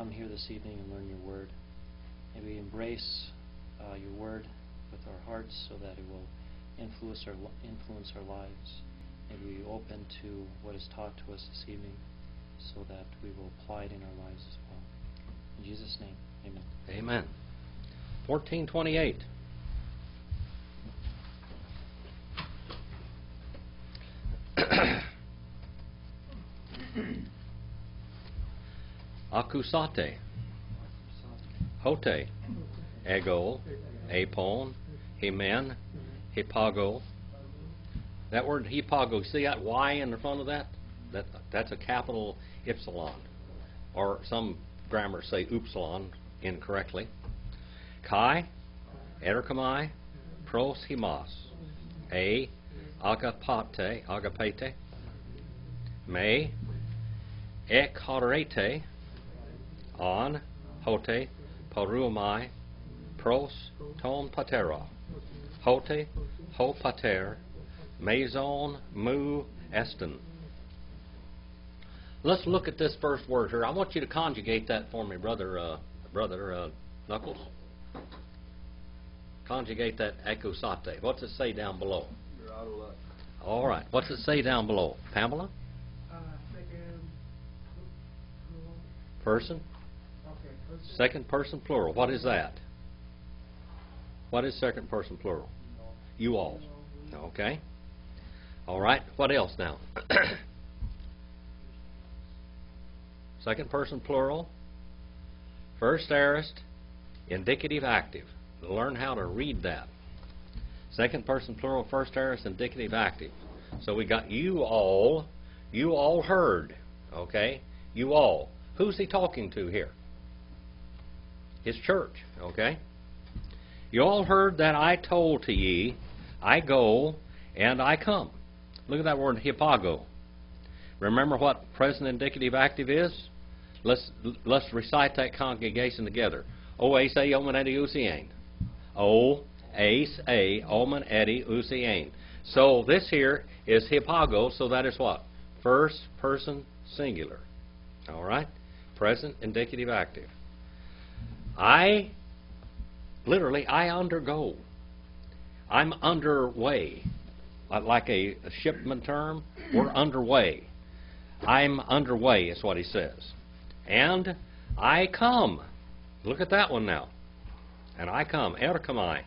come here this evening and learn your word. May we embrace uh, your word with our hearts so that it will influence our, influence our lives. May we be open to what is taught to us this evening so that we will apply it in our lives as well. In Jesus' name, amen. Amen. 1428. Akusate, Hote, Ego, Apon, Himen, Hipago. That word Hipago, see that Y in the front of that? that that's a capital Ypsilon. Or some grammars say Upsilon incorrectly. Kai, Erkamai, Pros Himas. A, Agapate, Agapete. Me, Ekarete, On, Hote, Paruamai, Pros, Ton Patera. Hote, Ho Pater, Maison, Mu, Eston. Let's look at this first word here. I want you to conjugate that for me, brother, uh, brother uh, Knuckles. Conjugate that acusate. What's it say down below? You're out of luck. All right. What's it say down below? Pamela? Uh. Person? Second person plural. What is that? What is second person plural? You all. Okay. All right. What else now? Second person plural. First aorist, indicative active. Learn how to read that. Second person plural, first aorist, indicative active. So we got you all. You all heard. Okay? You all. Who's he talking to here? His church. Okay? You all heard that I told to ye, I go and I come. Look at that word hypago. Remember what present indicative active is? Let's let's recite that congregation together. O ace a omen edi usiane. O ace a omen edi usiane. So this here is hypago, so that is what? First person singular. All right? Present indicative active. I literally I undergo. I'm underway. Like a, a shipment term, we're underway. I'm underway is what he says. And I come. Look at that one now. And I come. Er come I.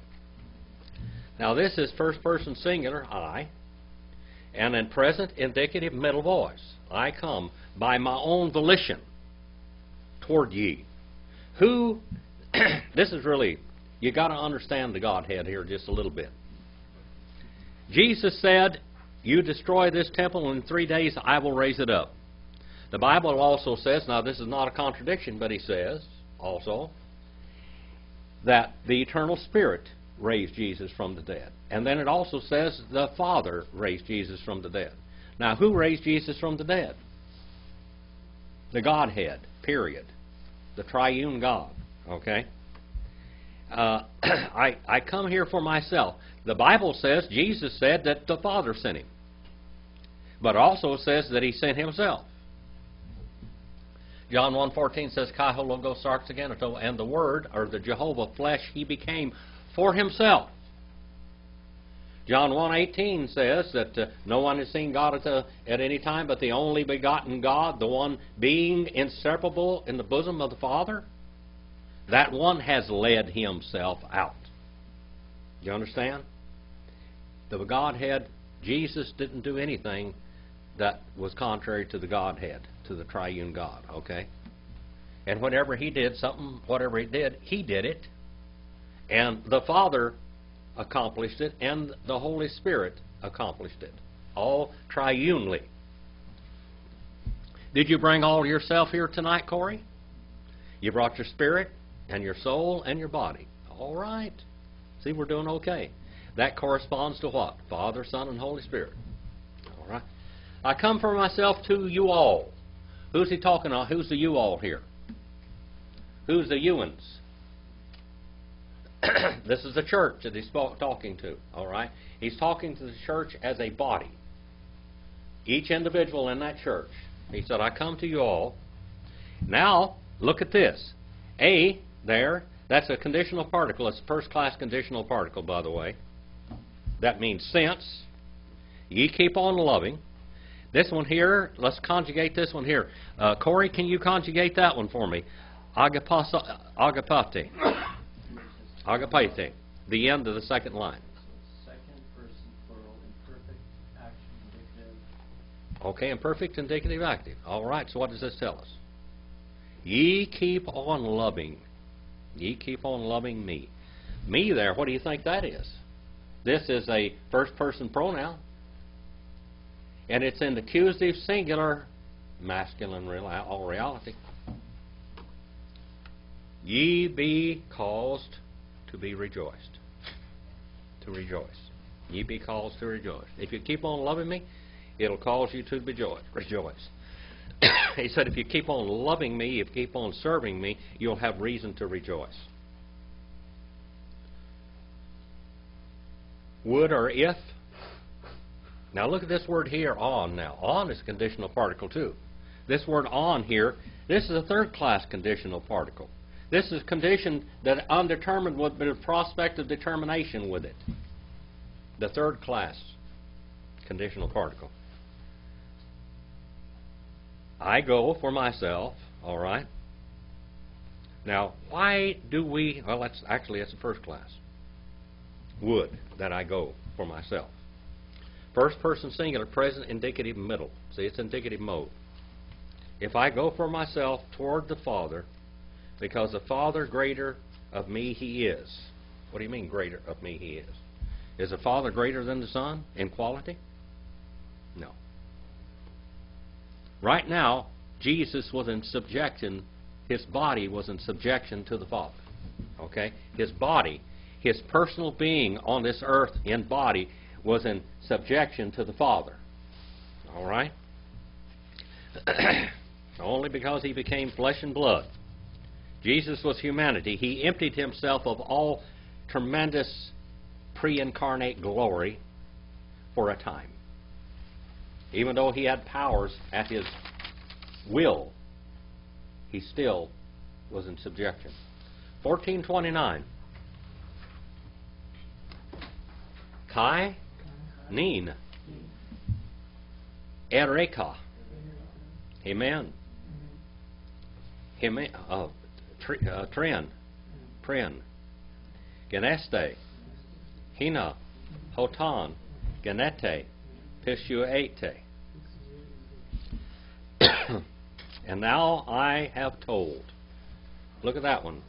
Now this is first person singular, I. And in present indicative middle voice. I come by my own volition toward ye. Who, this is really, you got to understand the Godhead here just a little bit. Jesus said, You destroy this temple, and in three days I will raise it up. The Bible also says, now this is not a contradiction, but he says also that the eternal Spirit raised Jesus from the dead. And then it also says the Father raised Jesus from the dead. Now, who raised Jesus from the dead? The Godhead, period. The triune God, okay? Uh, I, I come here for myself. The Bible says, Jesus said that the Father sent him. But also says that he sent himself. John 1.14 says, Kai logos sarx and the Word, or the Jehovah flesh, he became for himself. John 1.18 says that uh, no one has seen God at, the, at any time but the only begotten God, the one being inseparable in the bosom of the Father. That one has led himself out. You understand? The Godhead, Jesus didn't do anything that was contrary to the Godhead, to the triune God, okay? And whenever he did something, whatever he did, he did it. And the Father accomplished it, and the Holy Spirit accomplished it. All triunely. Did you bring all yourself here tonight, Corey? You brought your spirit and your soul and your body. All right. See, we're doing okay. That corresponds to what? Father, Son, and Holy Spirit. All right. I come for myself to you all. Who's he talking about? Who's the you all here? Who's the youans? this is the church that he's talking to, all right? He's talking to the church as a body. Each individual in that church. He said, I come to you all. Now, look at this. A there, that's a conditional particle. It's a first-class conditional particle, by the way. That means since. Ye keep on loving. This one here, let's conjugate this one here. Uh, Corey, can you conjugate that one for me? Agapasa, agapate. Agapate. The end of the second line. Second person plural, imperfect, action, indicative. Okay, imperfect, indicative, active. All right, so what does this tell us? Ye keep on loving. Ye keep on loving me. Me there, what do you think that is? This is a first person pronoun. And it's in the accusative singular, masculine real, all reality. Ye be caused to be rejoiced. To rejoice. Ye be caused to rejoice. If you keep on loving me, it'll cause you to rejoice. rejoice. he said, if you keep on loving me, if you keep on serving me, you'll have reason to rejoice. Would or if. Now look at this word here, on now. On is a conditional particle too. This word on here, this is a third class conditional particle. This is condition that undetermined with the prospect of determination with it. The third class conditional particle. I go for myself, all right? Now, why do we, well, that's actually, that's the first class. Would, that I go for myself. First person singular, present, indicative, middle. See, it's indicative mode. If I go for myself toward the Father, because the Father greater of me he is. What do you mean greater of me he is? Is the Father greater than the Son in quality? No. Right now, Jesus was in subjection, his body was in subjection to the Father. Okay? His body, his personal being on this earth in body, was in subjection to the Father. All right? Only because he became flesh and blood. Jesus was humanity. He emptied himself of all tremendous pre incarnate glory for a time even though he had powers at his will, he still was in subjection. 1429. Kai Nin Ereka. Amen. Amen. Uh, tri, uh, tren. Pren. Geneste. Hina. Hotan. Genete. Pishuate. and now I have told. Look at that one.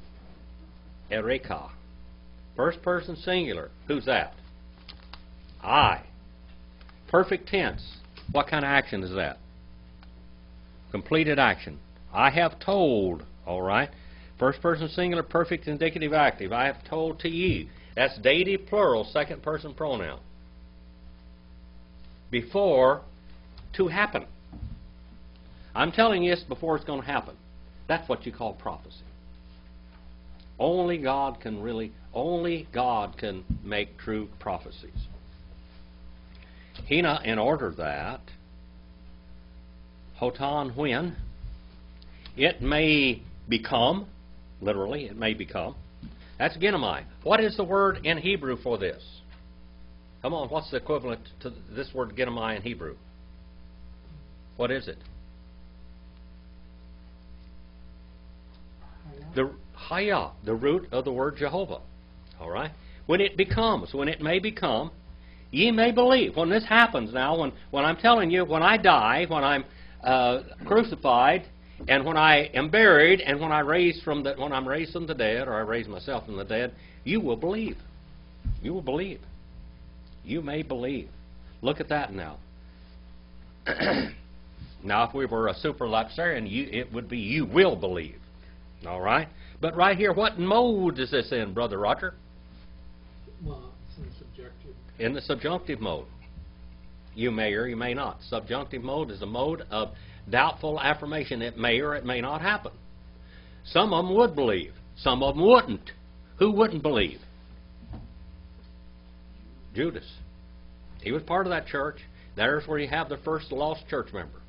Ereka. First person singular. Who's that? I. Perfect tense. What kind of action is that? Completed action. I have told. All right. First person singular, perfect indicative active. I have told to you. That's dative plural, second person pronoun. Before to happen. I'm telling you this before it's going to happen. That's what you call prophecy. Only God can really, only God can make true prophecies. Hina, in order that, Hotan when, it may become, literally, it may become. That's Genomai. What is the word in Hebrew for this? Come on, what's the equivalent to this word Genomai in Hebrew? What is it? the haya, the root of the word Jehovah. All right? When it becomes, when it may become, ye may believe. When this happens now, when, when I'm telling you, when I die, when I'm uh, crucified, and when I am buried, and when I raise from the, when I'm raised from the dead, or I raise myself from the dead, you will believe. You will believe. You may believe. Look at that now. now, if we were a superlapsarian, you, it would be you will believe. All right? But right here, what mode is this in, Brother Roger? Well, it's in the subjective. In the subjunctive mode. You may or you may not. Subjunctive mode is a mode of doubtful affirmation. It may or it may not happen. Some of them would believe. Some of them wouldn't. Who wouldn't believe? Judas. He was part of that church. There's where you have the first lost church member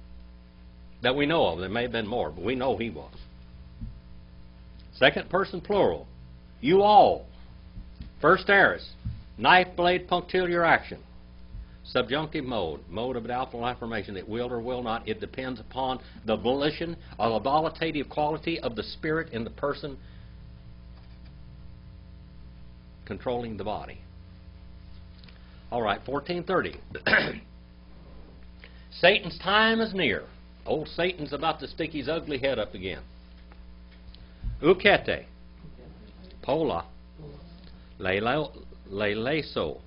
that we know of. There may have been more, but we know he was. Second person plural. You all. First aorist. Knife blade punctiliar action. Subjunctive mode. Mode of doubtful affirmation. It will or will not. It depends upon the volition or the volatility quality of the spirit in the person controlling the body. All right, 1430. Satan's time is near. Old Satan's about to stick his ugly head up again. Ukete, Pola, Leleso,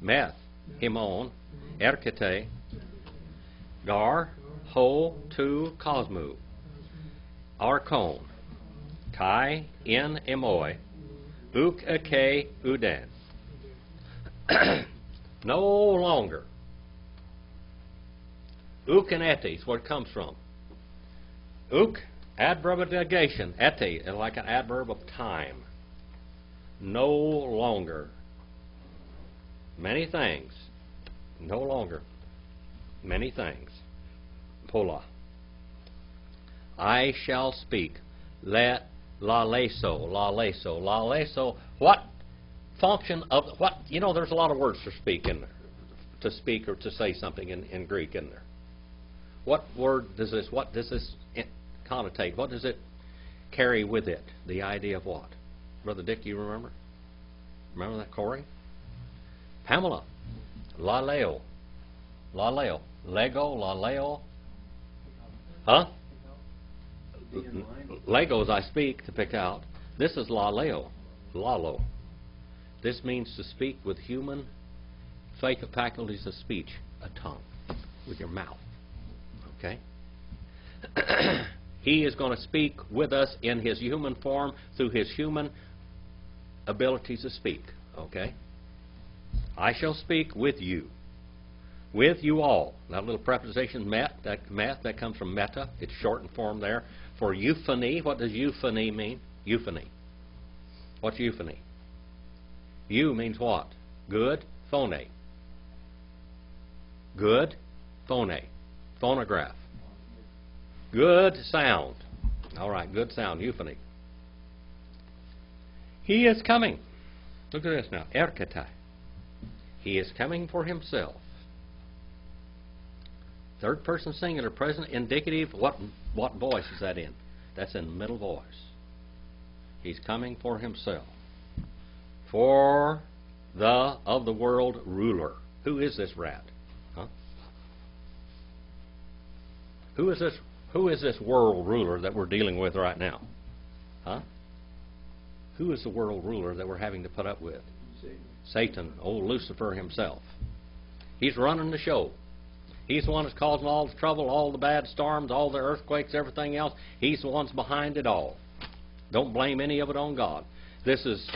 Meth, Himon, Erkete, Gar, Ho, Tu, Cosmu, Archon, Kai, In, Emoi, Uk, Ake, Udan. no longer. Uk and ete is where it comes from. Uk, adverb of negation. Ete, like an adverb of time. No longer. Many things. No longer. Many things. Pola. I shall speak. Let la leso, la leso, la leso. What function of what? You know, there's a lot of words to speak in there, to speak or to say something in, in Greek in there. What word does this? What does this connotate? What does it carry with it? The idea of what? Brother Dick, you remember? Remember that, Corey? Pamela, la leo, la leo, lego, la leo. Huh? Legos I speak to pick out. This is la leo, lalo. This means to speak with human fac- faculties of speech, a tongue, with your mouth. Okay? he is going to speak with us in his human form through his human abilities to speak. Okay? I shall speak with you. With you all. That little preposition met, that met, that comes from meta. It's shortened form there. For euphony, what does euphony mean? Euphony. What's euphony? Eu means what? Good, phone. Good, phone. Phonograph. Good sound. All right, good sound, euphony. He is coming. Look at this now. Erkatai. He is coming for himself. Third person singular, present indicative. What what voice is that in? That's in middle voice. He's coming for himself. For the of the world ruler. Who is this rat? Who is this who is this world ruler that we're dealing with right now? Huh? Who is the world ruler that we're having to put up with? Satan, old Lucifer himself. He's running the show. He's the one that's causing all the trouble, all the bad storms, all the earthquakes, everything else. He's the one's behind it all. Don't blame any of it on God. This is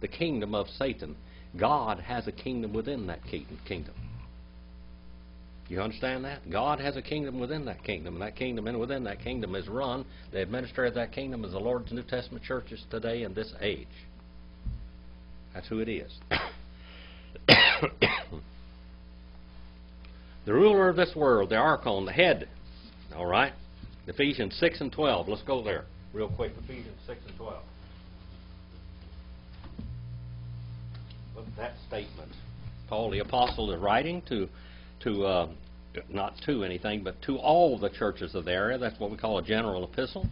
the kingdom of Satan. God has a kingdom within that kingdom. You understand that? God has a kingdom within that kingdom, and that kingdom and within that kingdom is run. The administrator of that kingdom is the Lord's New Testament churches today in this age. That's who it is. the ruler of this world, the archon, the head. All right? Ephesians 6 and 12. Let's go there real quick. Ephesians 6 and 12. Look at that statement. Paul the apostle is writing to to uh, not to anything, but to all the churches of the area. That's what we call a general epistle.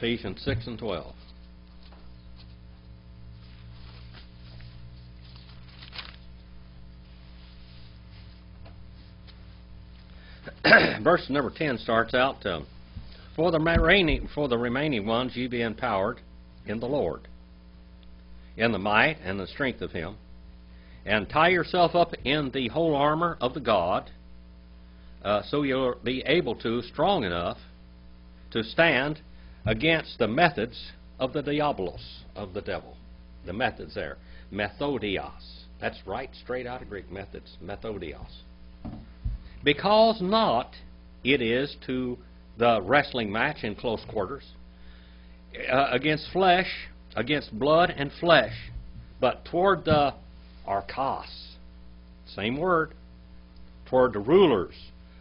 Ephesians 6 and 12. Verse number 10 starts out, um, for, the remaining, for the remaining ones ye be empowered in the Lord, in the might and the strength of Him, and tie yourself up in the whole armor of the God, uh, so you'll be able to, strong enough, to stand against the methods of the diabolos, of the devil. The methods there. Methodios. That's right, straight out of Greek. Methods. Methodios. Because not it is to the wrestling match in close quarters uh, against flesh, against blood and flesh, but toward the archos. Same word, toward the rulers,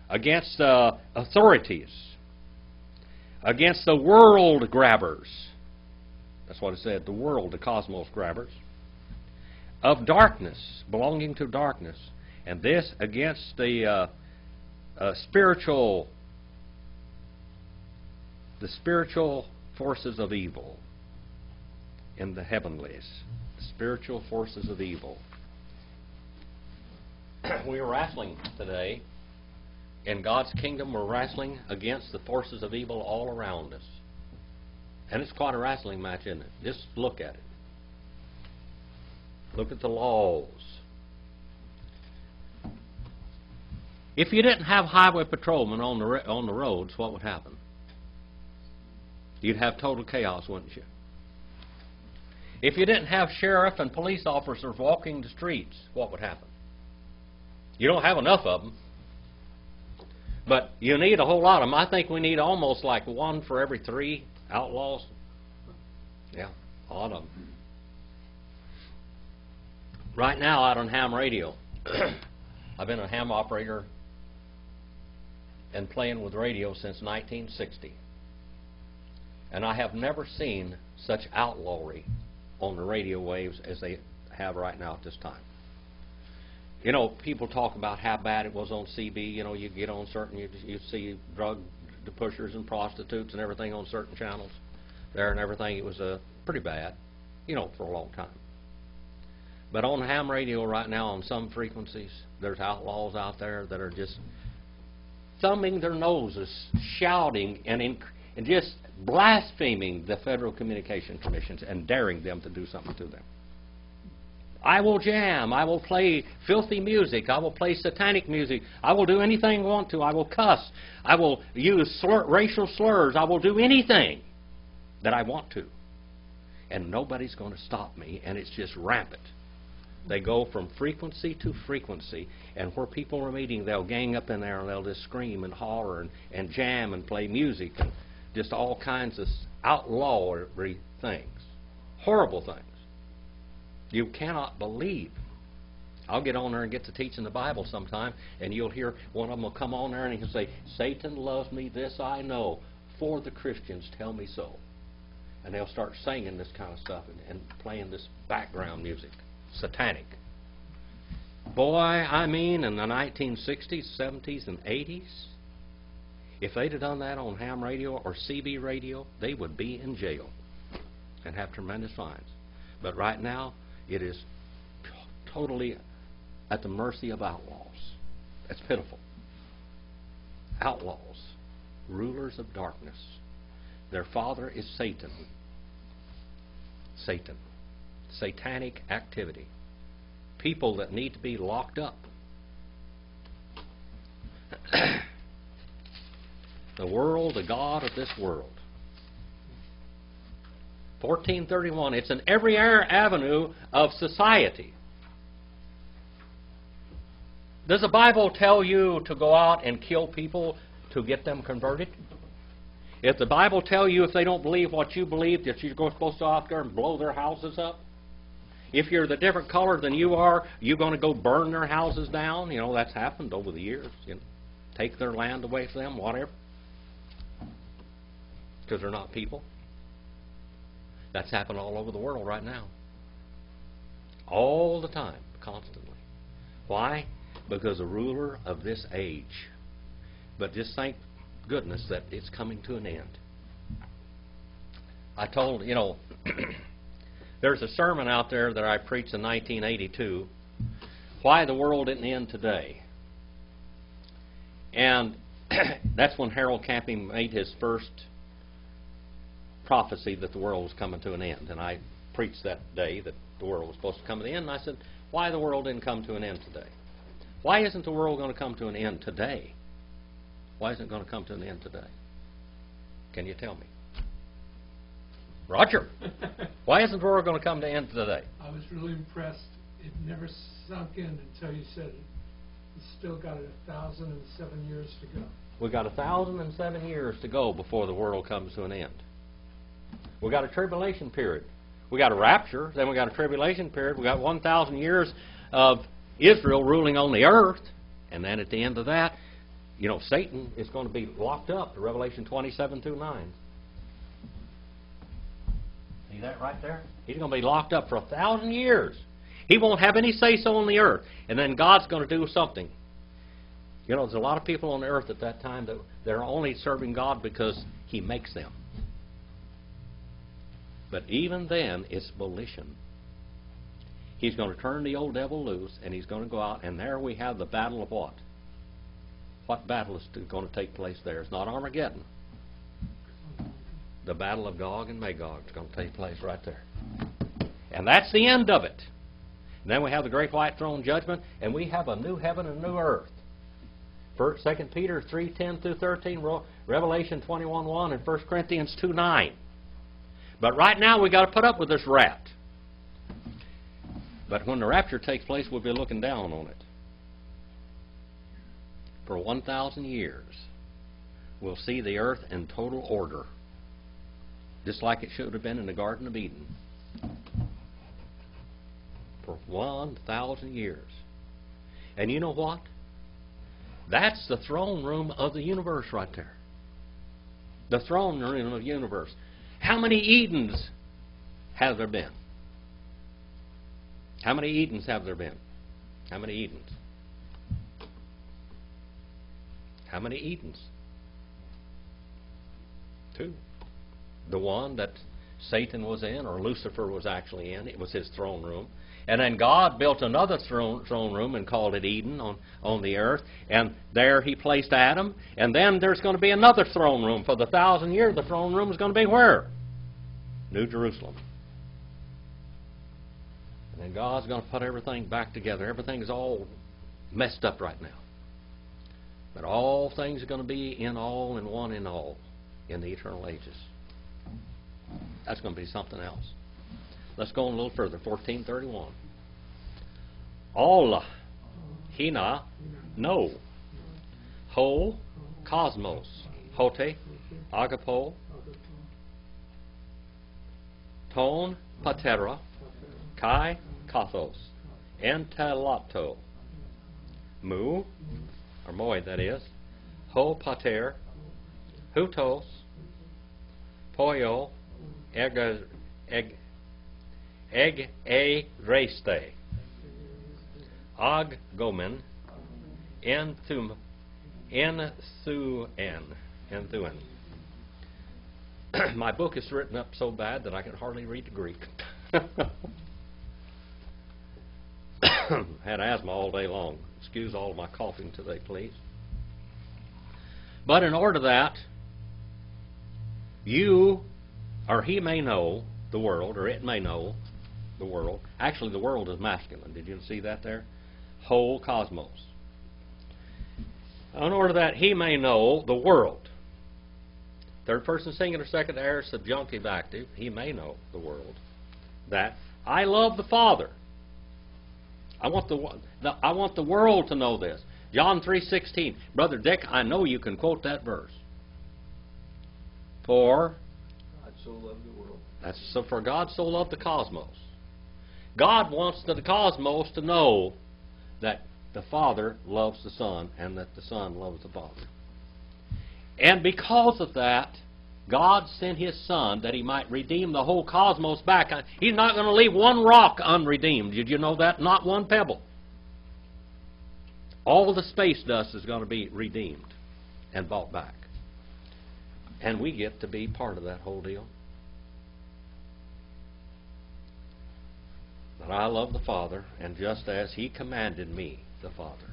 against the authorities, against the world grabbers. That's what it said, the world, the cosmos grabbers. Of darkness, belonging to darkness. And this against the uh, uh, spiritual, the spiritual forces of evil in the heavenlies. The spiritual forces of evil. we are wrestling today. In God's kingdom, we're wrestling against the forces of evil all around us. And it's quite a wrestling match, isn't it? Just look at it. Look at the laws. If you didn't have highway patrolmen on the on the roads, what would happen? You'd have total chaos, wouldn't you? If you didn't have sheriff and police officers walking the streets, what would happen? You don't have enough of them. But you need a whole lot of them. I think we need almost like one for every three outlaws. Yeah, a lot of them. Right now, out on ham radio, I've been a ham operator and playing with radio since 1960. And I have never seen such outlawry on the radio waves as they have right now at this time. You know, people talk about how bad it was on CB. You know, you get on certain, you, you see drug pushers and prostitutes and everything on certain channels there and everything. It was uh, pretty bad, you know, for a long time. But on ham radio right now, on some frequencies, there's outlaws out there that are just thumbing their noses, shouting, and, inc- and just blaspheming the Federal Communication Commissions and daring them to do something to them. I will jam. I will play filthy music. I will play satanic music. I will do anything I want to. I will cuss. I will use slur, racial slurs. I will do anything that I want to. And nobody's going to stop me, and it's just rampant. They go from frequency to frequency, and where people are meeting, they'll gang up in there and they'll just scream and holler and, and jam and play music and just all kinds of outlawry things. Horrible things. You cannot believe. I'll get on there and get to teaching the Bible sometime, and you'll hear one of them will come on there and he'll say, Satan loves me, this I know, for the Christians tell me so. And they'll start singing this kind of stuff and, and playing this background music, satanic. Boy, I mean, in the 1960s, 70s, and 80s, if they'd have done that on ham radio or CB radio, they would be in jail and have tremendous fines. But right now, it is totally at the mercy of outlaws. That's pitiful. Outlaws, rulers of darkness. Their father is Satan. Satan. Satanic activity. People that need to be locked up. the world, the God of this world. 1431. It's in every avenue of society. Does the Bible tell you to go out and kill people to get them converted? If the Bible tell you if they don't believe what you believe that you're supposed to go out there and blow their houses up? If you're the different color than you are, you're going to go burn their houses down? You know, that's happened over the years. You know, take their land away from them, whatever. Because they're not people. That's happened all over the world right now. All the time, constantly. Why? Because a ruler of this age. But just thank goodness that it's coming to an end. I told, you know, there's a sermon out there that I preached in 1982, Why the World Didn't End Today. And that's when Harold Camping made his first prophecy that the world was coming to an end. And I preached that day that the world was supposed to come to an end. And I said, why the world didn't come to an end today? Why isn't the world going to come to an end today? Why isn't it going to come to an end today? Can you tell me? Roger, why isn't the world going to come to an end today? I was really impressed. It never sunk in until you said it. It's still got a thousand and seven years to go. We've got a thousand and seven years to go before the world comes to an end. We've got a tribulation period. We got a rapture, then we got a tribulation period. We got 1,000 years of Israel ruling on the earth. And then at the end of that, you know, Satan is going to be locked up, Revelation 27 through 9. See that right there? He's going to be locked up for a thousand years. He won't have any say-so on the earth. And then God's going to do something. You know, there's a lot of people on the earth at that time that they're only serving God because He makes them. But even then, it's volition. He's going to turn the old devil loose, and he's going to go out, and there we have the battle of what? What battle is going to take place there? It's not Armageddon. The battle of Gog and Magog is going to take place right there. And that's the end of it. And then we have the great white throne judgment, and we have a new heaven and a new earth. First, 2 Peter 3:10 through 13, Revelation 21, 1, and 1 Corinthians 2:9. But right now we've got to put up with this rat. But when the rapture takes place, we'll be looking down on it. For 1,000 years, we'll see the earth in total order, just like it should have been in the Garden of Eden. For 1,000 years. And you know what? That's the throne room of the universe right there. The throne room of the universe. How many Edens have there been? How many Edens have there been? How many Edens? How many Edens? Two. The one that Satan was in, or Lucifer was actually in, it was his throne room. And then God built another throne, throne room and called it Eden on, on the earth. And there he placed Adam. And then there's going to be another throne room. For the thousand years, the throne room is going to be where? New Jerusalem. And then God's going to put everything back together. Everything's all messed up right now. But all things are going to be in all and one in all in the eternal ages. That's going to be something else. Let's go on a little further. 1431. All Hina, no. Ho, cosmos. Hote, agapo. Ton, patera. Kai, kathos. Entelato. Mu, or moi, that is. Ho, pater. Hutos. Poio, eg, eg, eg a reste. Og gomen. Enthum. Enthuen. Enthuen. My book is written up so bad that I can hardly read the Greek. Had asthma all day long. Excuse all my coughing today, please. But in order that you or he may know the world, or it may know the world. Actually, the world is masculine. Did you see that there? Whole cosmos. In order that he may know the world. Third person singular, second aorist, subjunctive active. He may know the world. That I love the Father. I want the, the I want the world to know this. John 3:16. Brother Dick, I know you can quote that verse. For so loved the world. that's so for God so loved the cosmos. God wants the cosmos to know that the Father loves the Son and that the Son loves the Father. And because of that, God sent His Son that He might redeem the whole cosmos back. Uh, He's not going to leave one rock unredeemed. Did you know that? Not one pebble. All the space dust is going to be redeemed and bought back. And we get to be part of that whole deal. But I love the Father, and just as He commanded me, the Father.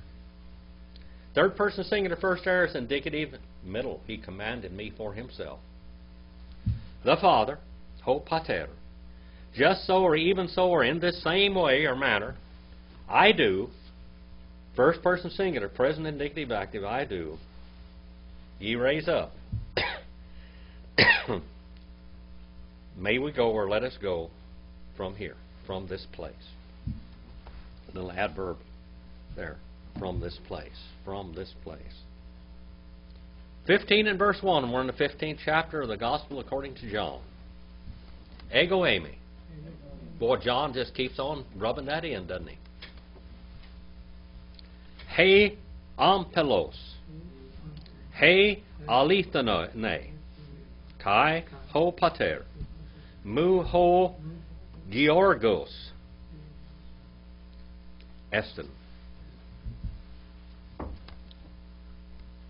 Third person singular, first aorist, indicative, middle. He commanded me for Himself. The Father, ho pater. Just so, or even so, or in this same way or manner, I do. First person singular, present indicative active, I do. Ye raise up. May we go or let us go from here, from this place. A little adverb there. From this place. From this place. 15 and verse 1. We're in the 15th chapter of the Gospel according to John. Ego eimi. Boy, John just keeps on rubbing that in, doesn't he? Hey, ampelos, he alithane, kai ho pater, mu ho georgos, estin.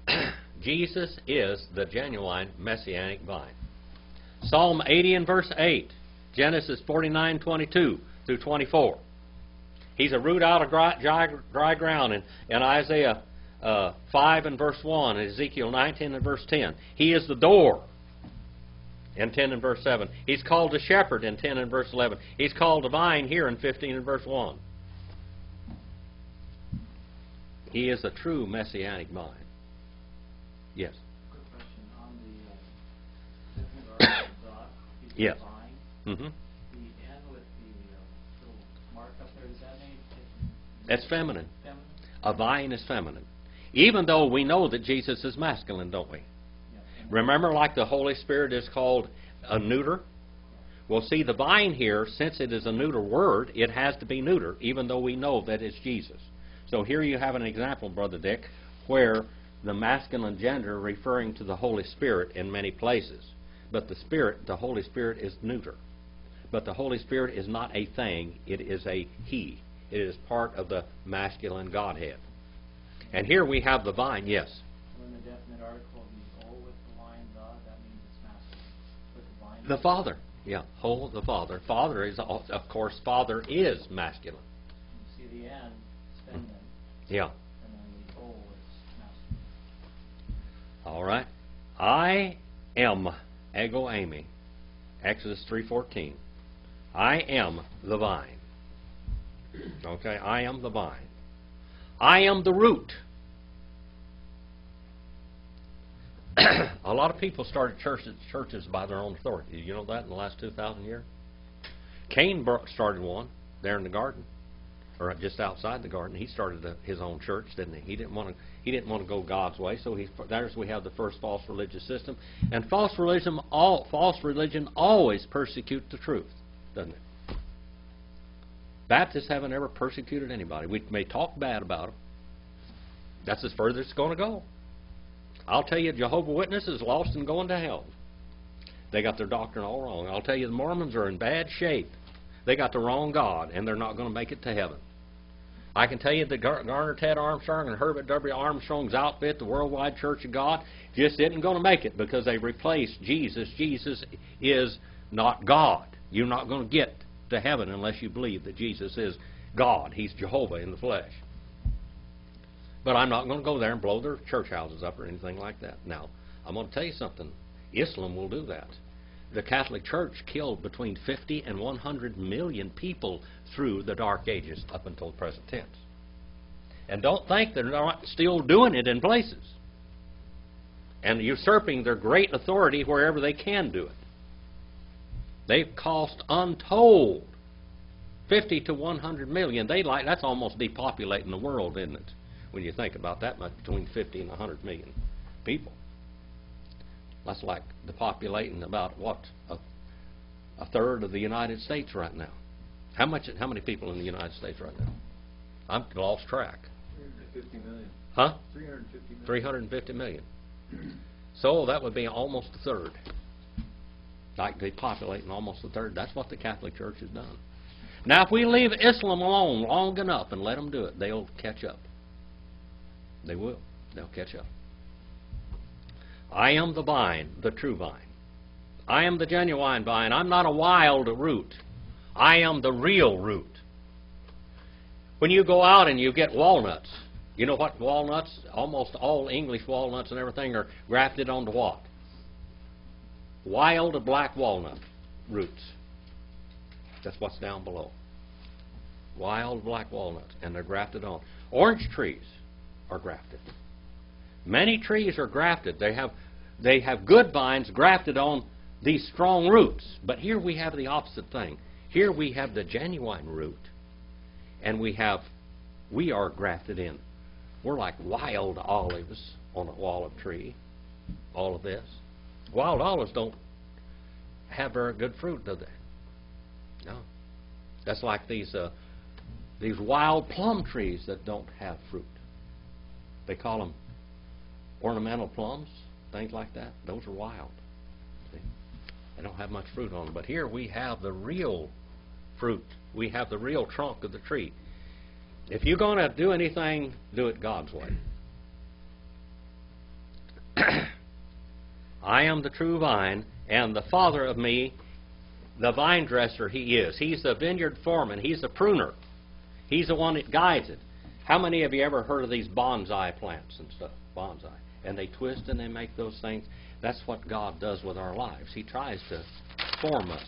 Jesus is the genuine messianic vine. Psalm 80 and verse 8, Genesis 49, 22 through 24. He's a root out of dry, dry, dry ground in, in Isaiah uh, 5 and verse 1, and Ezekiel 19 and verse 10. He is the door in 10 and verse 7. He's called a shepherd in 10 and verse 11. He's called a vine here in 15 and verse 1. He is a true messianic vine. Yes. Quick question on the, uh, different article dot, he's the Yes. vine, hmm the N with the, uh, little mark up there, is that any? That's feminine. Feminine? A vine is feminine. Even though we know that Jesus is masculine, don't we? Remember, like the Holy Spirit is called a neuter? Well, see, the vine here, since it is a neuter word, it has to be neuter, even though we know that it's Jesus. So here you have an example, Brother Dick, where the masculine gender referring to the Holy Spirit in many places. But the Spirit, the Holy Spirit is neuter. But the Holy Spirit is not a thing, it is a He. It is part of the masculine Godhead. And here we have the vine, yes. In the definite article, the O with the line the, that means it's masculine. With the Father. Yeah, whole the Father. Father is, of course, Father is masculine. You see the end, feminine, Yeah. and then the O is masculine. All right. I am ego eimi. Exodus 3:14. I am the vine. Okay, I am the vine. I am the root. A lot of people started churches, churches by their own authority. You know that in the last 2,000 years? Cain started one there in the garden, or just outside the garden. He started a, his own church, didn't he? He didn't want to. He didn't want to go God's way, so he. There's we have the first false religious system, and false religion. All false religion always persecutes the truth, doesn't it? Baptists haven't ever persecuted anybody. We may talk bad about them. That's as further as it's going to go. I'll tell you, Jehovah Witnesses lost and going to hell. They got their doctrine all wrong. I'll tell you, the Mormons are in bad shape. They got the wrong God, and they're not going to make it to heaven. I can tell you that Garner Ted Armstrong and Herbert W. Armstrong's outfit, the Worldwide Church of God, just isn't going to make it because they replaced Jesus. Jesus is not God. You're not going to get to heaven unless you believe that Jesus is God. He's Jehovah in the flesh. But I'm not going to go there and blow their church houses up or anything like that. Now, I'm going to tell you something. Islam will do that. The Catholic Church killed between 50 and 100 million people through the Dark Ages up until the present tense. And don't think they're not still doing it in places and usurping their great authority wherever they can do it. They've cost untold 50 to 100 million. They like that's almost depopulating the world, isn't it? When you think about that much between 50 and 100 million people. That's like depopulating about what a, a third of the United States right now. How much? How many people in the United States right now? I've lost track. 350 million. Huh? 350 million. 350 million. So that would be almost a third. Like depopulating almost a third. That's what the Catholic Church has done. Now, if we leave Islam alone long enough and let them do it, they'll catch up. They will. They'll catch up. I am the vine, the true vine. I am the genuine vine. I'm not a wild root. I am the real root. When you go out and you get walnuts, you know what walnuts, almost all English walnuts and everything are grafted onto what? Wild black walnut roots. That's what's down below. Wild black walnuts, and they're grafted on. Orange trees are grafted. Many trees are grafted. They have, they have good vines grafted on these strong roots. But here we have the opposite thing. Here we have the genuine root, and we have, we are grafted in. We're like wild olives on a olive tree. All of this. Wild olives don't have very good fruit, do they? No. That's like these uh, these wild plum trees that don't have fruit. They call them ornamental plums, things like that. Those are wild. See? They don't have much fruit on them. But here we have the real fruit. We have the real trunk of the tree. If you're going to do anything, do it God's way. I am the true vine, and the Father of me, the vine dresser, he is. He's the vineyard foreman. He's the pruner. He's the one that guides it. How many of you ever heard of these bonsai plants and stuff? Bonsai. And they twist and they make those things. That's what God does with our lives. He tries to form us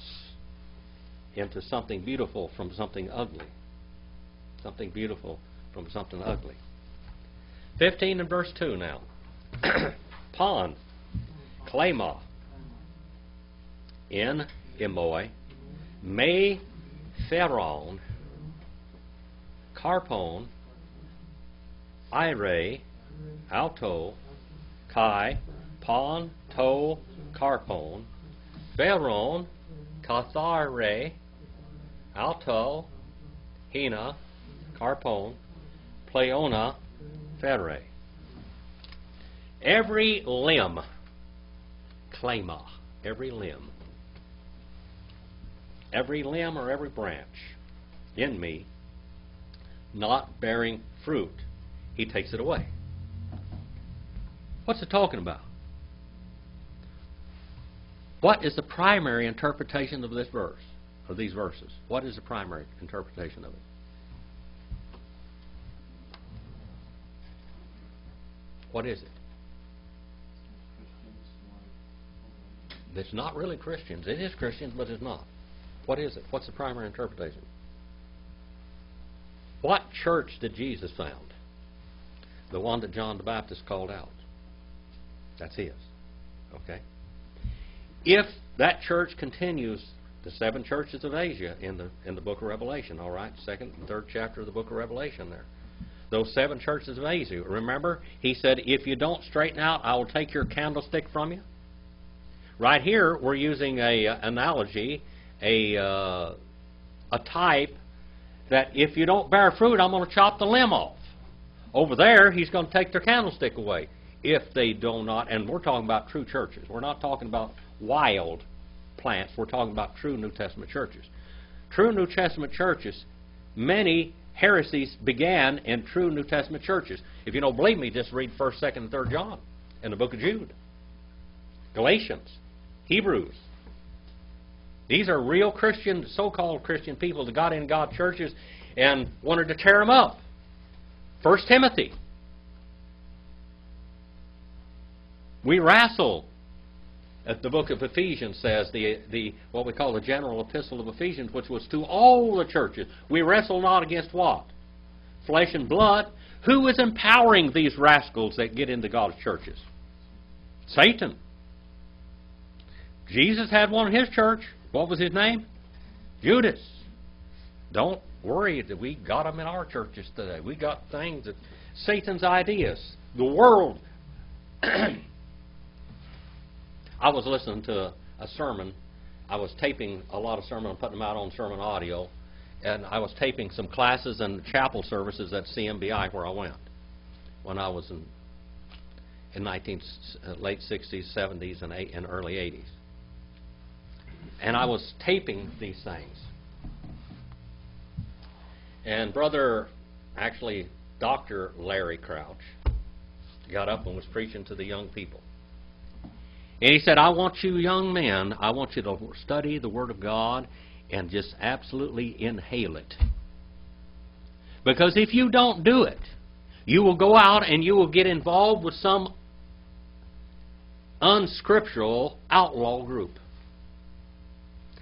into something beautiful from something ugly. Something beautiful from something ugly. 15 and verse 2 now. Pond, Claymah, in Emoi, Me, Feron, Carpon, Ire, Alto, Kai, Pon, To, Carpon, Veron, Cathare, Alto, Hina, Carpon, Pleona, Fere. Every limb, clama, every limb, every limb or every branch in me not bearing fruit, he takes it away. What's it talking about? What is the primary interpretation of this verse, of these verses? What is the primary interpretation of it? What is it? It's not really Christians. It is Christians, but it's not. What is it? What's the primary interpretation? What church did Jesus found? The one that John the Baptist called out. That's his. Okay? If that church continues the seven churches of Asia in the in the book of Revelation, all right, second and third chapter of the book of Revelation there. Those seven churches of Asia. Remember, he said, if you don't straighten out, I will take your candlestick from you. Right here, we're using a uh, analogy, a uh, a type that if you don't bear fruit, I'm going to chop the limb off. Over there, he's going to take their candlestick away if they do not. And we're talking about true churches. We're not talking about wild plants. We're talking about true New Testament churches. True New Testament churches, many heresies began in true New Testament churches. If you don't believe me, just read 1st, 2nd, and 3rd John in the book of Jude. Galatians, Hebrews. These are real Christian, so-called Christian people that got in God churches and wanted to tear them up. First Timothy. We wrestle, as the book of Ephesians says, the, the what we call the general epistle of Ephesians, which was to all the churches. We wrestle not against what? Flesh and blood. Who is empowering these rascals that get into God's churches? Satan. Jesus had one in his church. What was his name? Judas. Don't worry that we got them in our churches today. We got things that Satan's ideas, the world. I was listening to a sermon. I was taping a lot of sermon and putting them out on sermon audio, and I was taping some classes and chapel services at CMBI where I went when I was in in 19 uh, late 60s, 70s, and, eight, and early 80s. And I was taping these things. And brother, actually, Dr. Larry Crouch, got up and was preaching to the young people. And he said, I want you young men, I want you to study the Word of God and just absolutely inhale it. Because if you don't do it, you will go out and you will get involved with some unscriptural outlaw group.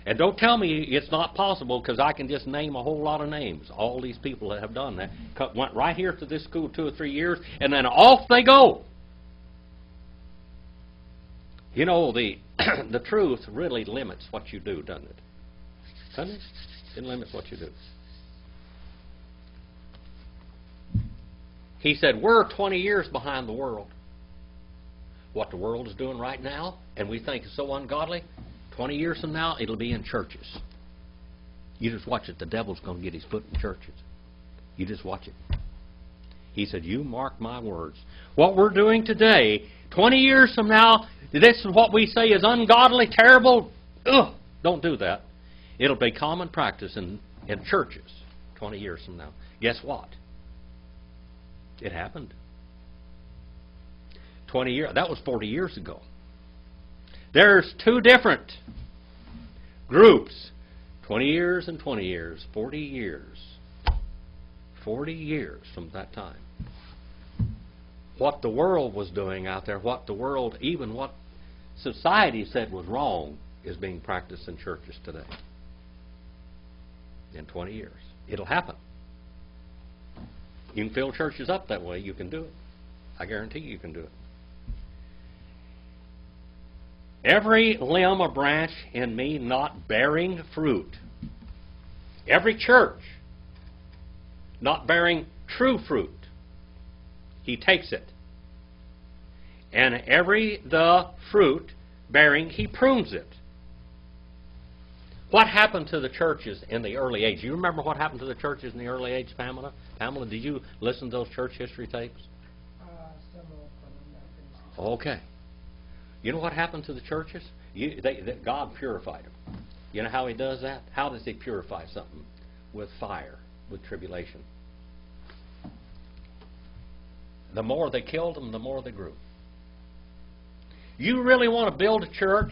And don't tell me it's not possible because I can just name a whole lot of names. All these people that have done that went right here to this school two or three years, and then off they go. You know, the the truth really limits what you do, doesn't it? Doesn't it? It limits what you do. He said, we're 20 years behind the world. What the world is doing right now, and we think is so ungodly, 20 years from now, it'll be in churches. You just watch it. The devil's going to get his foot in churches. You just watch it. He said, You mark my words. What we're doing today, 20 years from now, this is what we say is ungodly, terrible. Ugh, don't do that. It'll be common practice in, in churches 20 years from now. Guess what? It happened. 20 years, that was 40 years ago. There's two different groups 20 years and 20 years, 40 years. 40 years from that time. What the world was doing out there, what the world, even what society said was wrong, is being practiced in churches today. In 20 years. It'll happen. You can fill churches up that way, you can do it. I guarantee you, can do it. Every limb or branch in me not bearing fruit. Every church not bearing true fruit. He takes it. And every the fruit bearing, he prunes it. What happened to the churches in the early age? You remember what happened to the churches in the early age, Pamela? Pamela, did you listen to those church history tapes? Okay. You know what happened to the churches? You, they, they, God purified them. You know how He does that? How does He purify something? With fire, with tribulation. The more they killed them, the more they grew. You really want to build a church?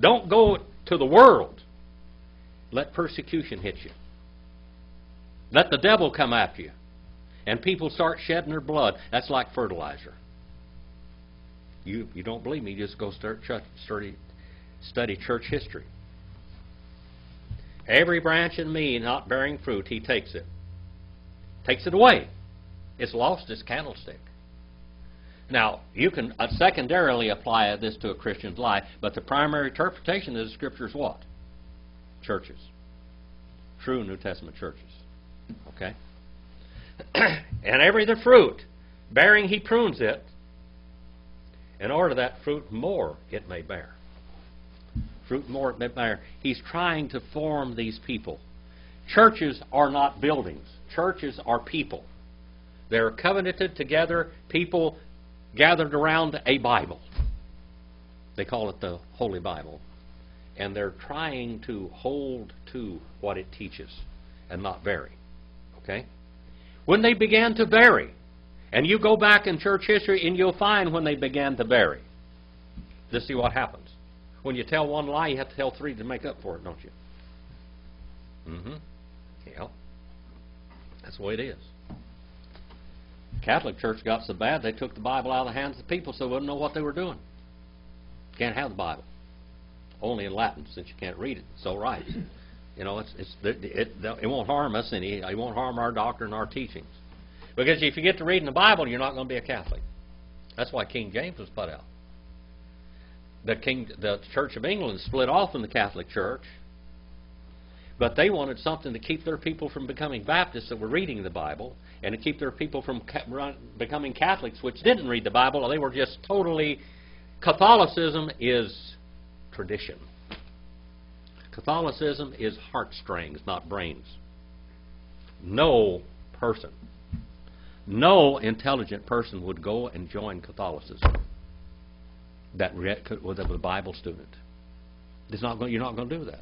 Don't go to the world. Let persecution hit you. Let the devil come after you. And people start shedding their blood. That's like fertilizer. You, you don't believe me, just go start study, study church history. Every branch in me not bearing fruit, he takes it. Takes it away. It's lost its candlestick. Now, you can uh, secondarily apply this to a Christian's life, but the primary interpretation of the Scripture is what? Churches. True New Testament churches. Okay? and every the fruit, bearing he prunes it, in order that fruit more it may bear. Fruit more it may bear. He's trying to form these people. Churches are not buildings. Churches are people. They're covenanted together people gathered around a Bible. They call it the Holy Bible. And they're trying to hold to what it teaches and not vary. Okay? When they began to vary, and you go back in church history and you'll find when they began to vary. Just see what happens. When you tell one lie, you have to tell three to make up for it, don't you? Mm-hmm. Yeah. That's the way it is. Catholic Church got so bad they took the Bible out of the hands of the people so they wouldn't know what they were doing. Can't have the Bible. Only in Latin since you can't read it. So right. You know, it's, it's, it, it, it won't harm us any. It won't harm our doctrine our teachings. Because if you get to reading the Bible, you're not going to be a Catholic. That's why King James was put out. The, King, the Church of England split off from the Catholic Church, but they wanted something to keep their people from becoming Baptists that were reading the Bible, and to keep their people from becoming Catholics, which didn't read the Bible. They were just totally. Catholicism is tradition. Catholicism is heartstrings, not brains. No person no intelligent person would go and join Catholicism that was a Bible student. It's not going, you're not going to do that.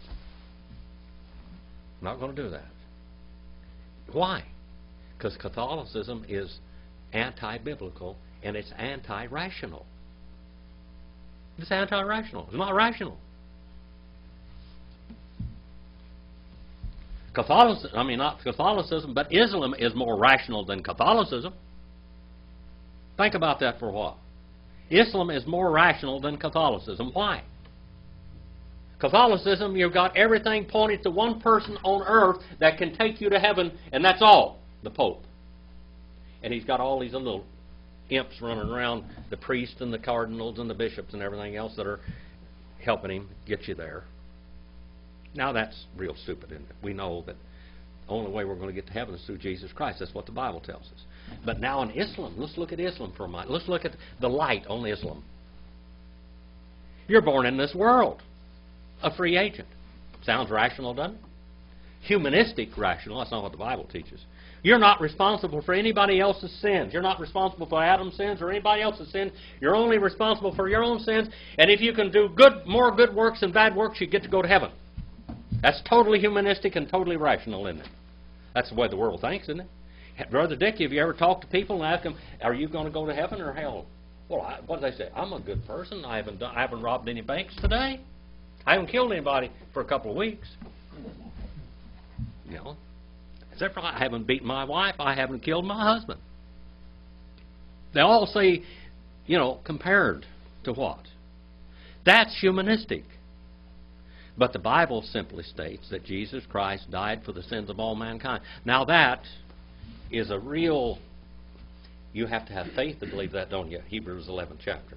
Not going to do that. Why? Because Catholicism is anti-biblical and it's anti-rational. It's anti-rational. It's not rational. Catholicism, I mean, not Catholicism, but Islam is more rational than Catholicism. Think about that for a while. Islam is more rational than Catholicism. Why? Catholicism, you've got everything pointed to one person on earth that can take you to heaven, and that's all the Pope. And he's got all these little imps running around, the priests and the cardinals and the bishops and everything else that are helping him get you there. Now that's real stupid, it? We know that the only way we're going to get to heaven is through Jesus Christ. That's what the Bible tells us. But now in Islam, let's look at Islam for a moment. Let's look at the light on Islam. You're born in this world, a free agent. Sounds rational, doesn't it? Humanistic rational. That's not what the Bible teaches. You're not responsible for anybody else's sins. You're not responsible for Adam's sins or anybody else's sins. You're only responsible for your own sins. And if you can do good, more good works than bad works, you get to go to heaven. That's totally humanistic and totally rational, isn't it? That's the way the world thinks, isn't it? Brother Dick, have you ever talked to people and asked them, "Are you going to go to heaven or hell?" Well, I, what do they say? I'm a good person. I haven't done, I haven't robbed any banks today. I haven't killed anybody for a couple of weeks. You know, except for I haven't beaten my wife. I haven't killed my husband. They all say, you know, compared to what? That's humanistic. But the Bible simply states that Jesus Christ died for the sins of all mankind. Now that is a real, you have to have faith to believe that, don't you? Hebrews 11th chapter.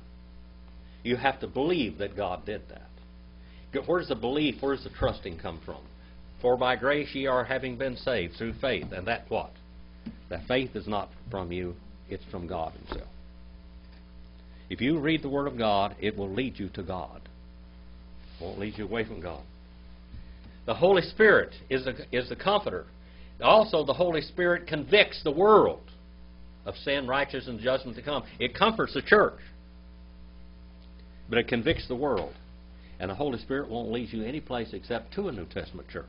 You have to believe that God did that. Where's the belief, where's the trusting come from? For by grace ye are having been saved through faith. And that what? That faith is not from you, it's from God Himself. If you read the Word of God, it will lead you to God. Won't lead you away from God. The Holy Spirit is the, is the comforter. Also, the Holy Spirit convicts the world of sin, righteousness, and judgment to come. It comforts the church, but it convicts the world. And the Holy Spirit won't lead you any place except to a New Testament church.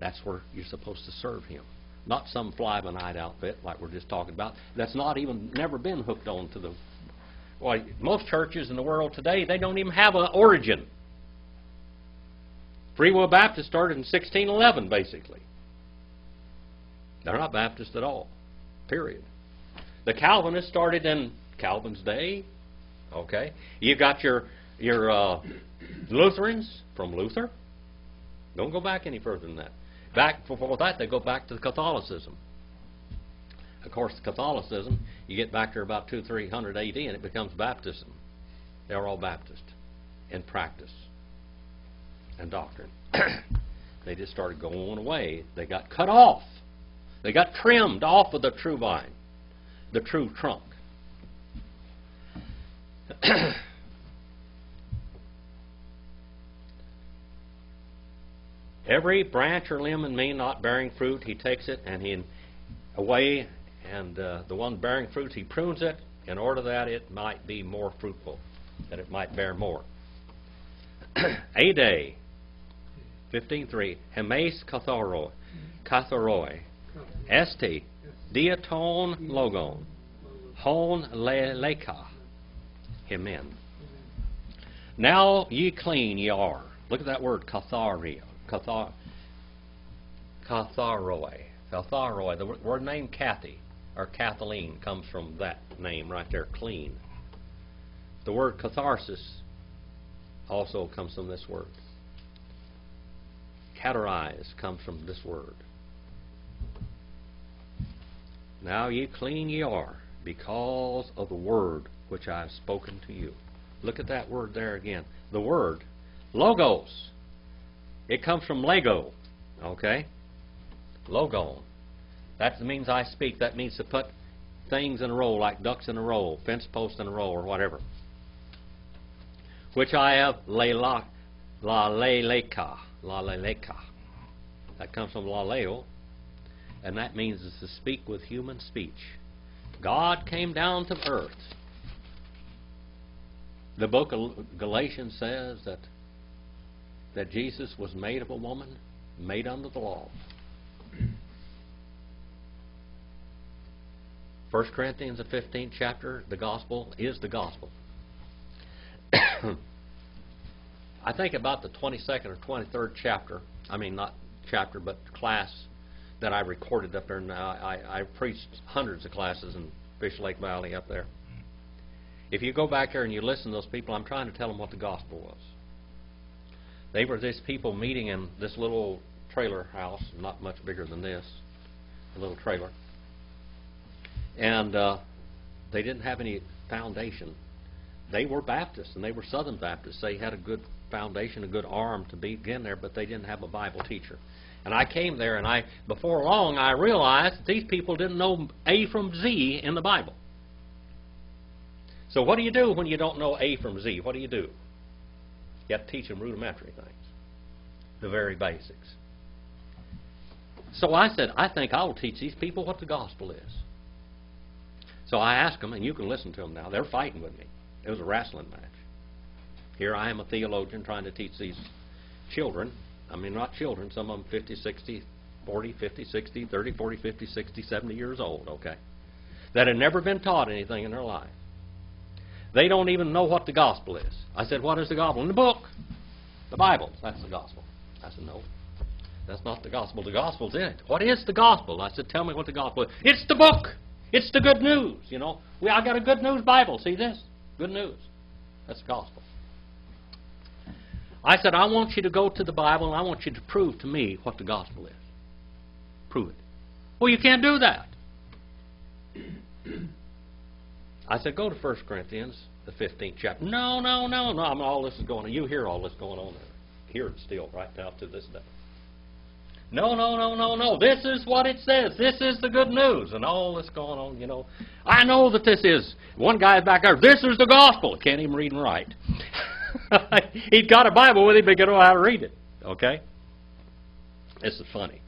That's where you're supposed to serve Him. Not some fly-by-night outfit like we're just talking about. That's not even, never been hooked on to the... Well, most churches in the world today, they don't even have an origin. Free Will Baptist started in 1611, basically. They're not Baptist at all, period. The Calvinists started in Calvin's day, okay? You got your your uh, Lutherans from Luther. Don't go back any further than that. Back before that, they go back to Catholicism. Of course, Catholicism, you get back to about two, three hundred A.D. and it becomes Baptism. They're all Baptist in practice and doctrine. they just started going away. They got cut off. They got trimmed off of the true vine, the true trunk. Every branch or limb in me not bearing fruit, he takes it and he away, and uh, the one bearing fruit, he prunes it in order that it might be more fruitful, that it might bear more. A day, 15.3, Hemes katharoi, katharoi, esti, diaton logon, hon leka, hemen. Now ye clean ye are. Look at that word, katharia. Cathar, Catharoi. Catharoi. The word name Kathy or Kathleen comes from that name right there, clean. The word catharsis also comes from this word. Cauterize comes from this word. Now ye clean ye are, because of the word which I have spoken to you. Look at that word there again. The word, logos. It comes from Lego, okay? Logon. That means I speak. That means to put things in a row, like ducks in a row, fence posts in a row, or whatever. Which I have la la leleka, la leleka. That comes from laleo, and that means is to speak with human speech. God came down to earth. The book of Galatians says that that Jesus was made of a woman, made under the law. 1 Corinthians, the 15th chapter, the gospel is the gospel. I think about the 22nd or 23rd chapter, I mean, not chapter, but class that I recorded up there. And I, I, I preached hundreds of classes in Fish Lake Valley up there. If you go back there and you listen to those people, I'm trying to tell them what the gospel was. They were these people meeting in this little trailer house, not much bigger than this, a little trailer. And uh, they didn't have any foundation. They were Baptists, and they were Southern Baptists. They had a good foundation, a good arm to begin there, but they didn't have a Bible teacher. And I came there, and I before long I realized that these people didn't know A from Z in the Bible. So what do you do when you don't know A from Z? What do you do? You have to teach them rudimentary things, the very basics. So I said, I think I will teach these people what the gospel is. So I asked them, and you can listen to them now. They're fighting with me. It was a wrestling match. Here I am, a theologian, trying to teach these children. I mean, not children, some of them 50, 60, 40, 50, 60, 30, 40, 50, 60, 70 years old, okay? That had never been taught anything in their life. They don't even know what the gospel is. I said, What is the gospel? In the book. The Bible. That's the gospel. I said, No. That's not the gospel. The gospel's in it. What is the gospel? I said, Tell me what the gospel is. It's the book. It's the good news. You know, we I got a good news Bible. See this? Good news. That's the gospel. I said, I want you to go to the Bible and I want you to prove to me what the gospel is. Prove it. Well, you can't do that. I said, go to 1 Corinthians, the 15th chapter. No, no, no, no. I mean, all this is going on. You hear all this going on there. Hear it still right now to this day. No, no, no, no, no. This is what it says. This is the good news. And all this going on, you know. I know that this is. One guy's back there. This is the gospel. Can't even read and write. He'd got a Bible with him, but he didn't know how to read it. Okay? This is funny.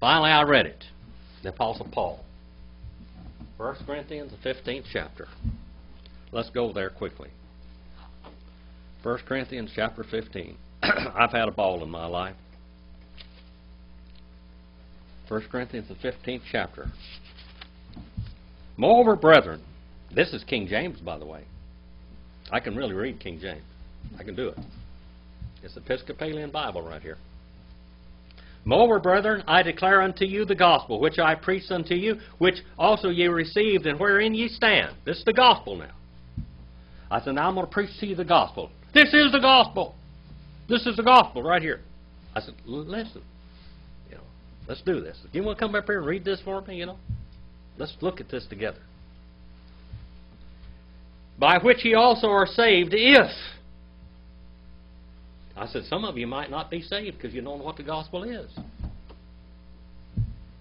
Finally, I read it. The Apostle Paul. 1 Corinthians, the 15th chapter. Let's go there quickly. 1 Corinthians chapter 15. I've had a ball in my life. 1 Corinthians, the 15th chapter. Moreover, brethren, this is King James, by the way. I can really read King James. I can do it. It's the Episcopalian Bible right here. Moreover, brethren, I declare unto you the gospel which I preached unto you, which also ye received, and wherein ye stand. This is the gospel now. I said, now I'm going to preach to you the gospel. This is the gospel. This is the gospel right here. I said, listen, you know, let's do this. You want to come up here and read this for me? You know, let's look at this together. By which ye also are saved, if I said, some of you might not be saved because you don't know what the gospel is.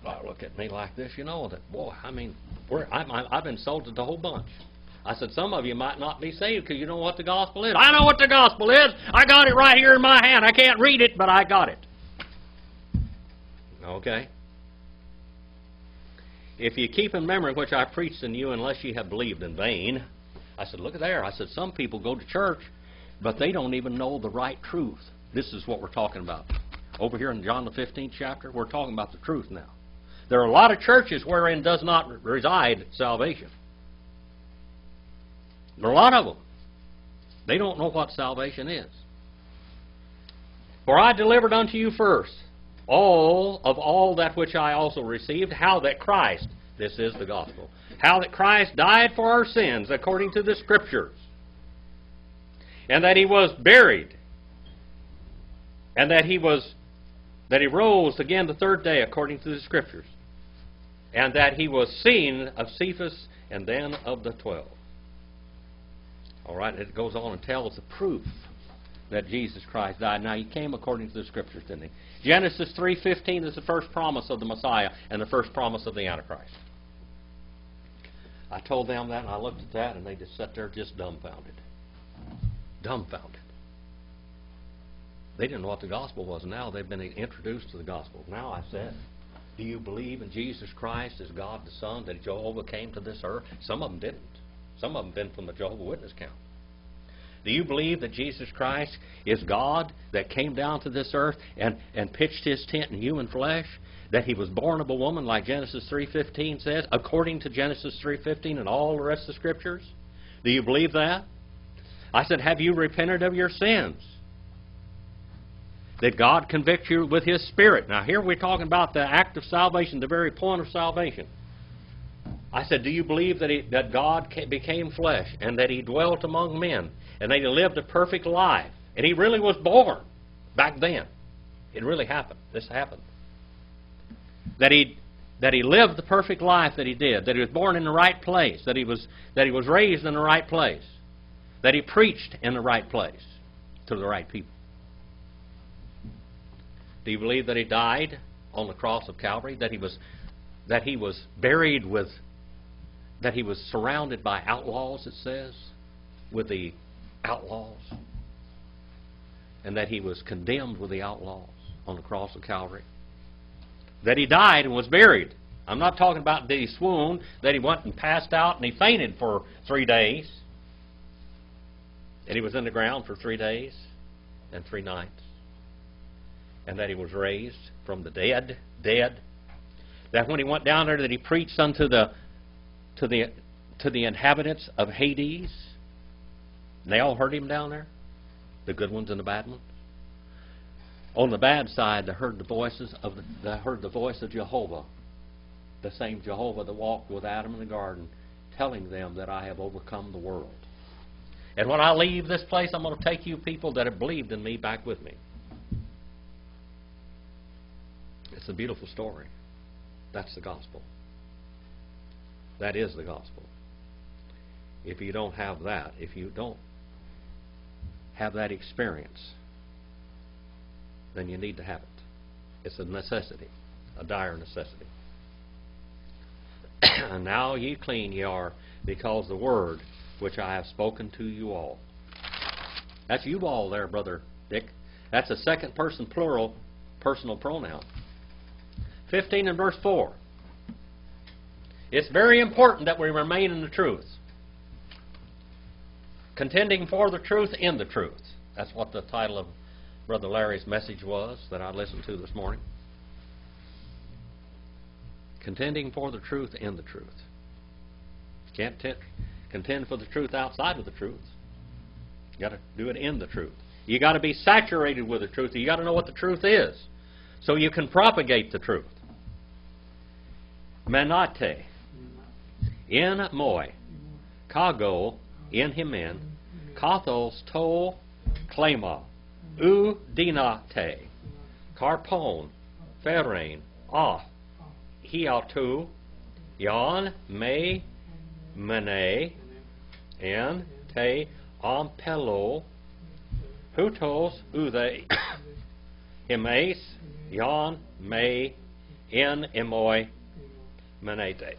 Well, look at me like this, you know, that, boy, I mean, I'm, I've insulted the whole bunch. I said, some of you might not be saved because you know what the gospel is. I know what the gospel is. I got it right here in my hand. I can't read it, but I got it. Okay? If you keep in memory which I preached in you, unless ye have believed in vain. I said, look at there. I said, some people go to church but they don't even know the right truth. This is what we're talking about. Over here in John the 15th chapter, we're talking about the truth now. There are a lot of churches wherein does not reside salvation. There are a lot of them. They don't know what salvation is. For I delivered unto you first all of all that which I also received, how that Christ, this is the gospel, how that Christ died for our sins according to the Scriptures and that he was buried, and that he was that he rose again the third day according to the scriptures, and that he was seen of Cephas and then of the twelve. All right, it goes on and tells the proof that Jesus Christ died. Now he came according to the scriptures, didn't he? Genesis three fifteen is the first promise of the Messiah and the first promise of the Antichrist. I told them that, and I looked at that, and they just sat there just dumbfounded dumbfounded. They didn't know what the gospel was. Now they've been introduced to the gospel. Now I said, Do you believe in Jesus Christ as God the Son, that Jehovah came to this earth? Some of them didn't. Some of them been from the Jehovah Witness camp. Do you believe that Jesus Christ is God that came down to this earth and, and pitched his tent in human flesh? That he was born of a woman like Genesis 3.15 says, according to Genesis 3.15 and all the rest of the scriptures? Do you believe that? I said, Have you repented of your sins? Did God convict you with His Spirit. Now, here we're talking about the act of salvation, the very point of salvation. I said, Do you believe that, he, that God became flesh and that He dwelt among men and that He lived a perfect life? And He really was born back then. It really happened. This happened. That He that he lived the perfect life that he did, that he was born in the right place, that he was that he was raised in the right place that he preached in the right place to the right people? Do you believe that he died on the cross of Calvary? That he was that he was buried with that he was surrounded by outlaws, it says, with the outlaws, and that he was condemned with the outlaws on the cross of Calvary? That he died and was buried. I'm not talking about that he swooned, that he went and passed out and he fainted for three days. And he was in the ground for three days and three nights. And that he was raised from the dead, dead. That when he went down there that he preached unto the to the to the inhabitants of Hades. And they all heard him down there, the good ones and the bad ones. On the bad side, they heard the voices of the, they heard the voice of Jehovah, the same Jehovah that walked with Adam in the garden, telling them that I have overcome the world. And when I leave this place, I'm going to take you people that have believed in me back with me. It's a beautiful story. That's the gospel. That is the gospel. If you don't have that, if you don't have that experience, then you need to have it. It's a necessity, a dire necessity. and now ye clean ye are, because the word which I have spoken to you all. That's you all there, Brother Dick. That's a second person plural personal pronoun. 15 and verse 4. It's very important that we remain in the truth. Contending for the truth in the truth. That's what the title of Brother Larry's message was that I listened to this morning. Contending for the truth in the truth. You can't t- contend for the truth outside of the truth. You got to do it in the truth. You got to be saturated with the truth. You got to know what the truth is, so you can propagate the truth. Menate, in moi, kago, in himen, kathos to klema, u dinate, karpon, ferein, off, hiatu, yon, me, mene, en, te, ampelo, hutos, ude, himes, yon, me, in, emoi, menete.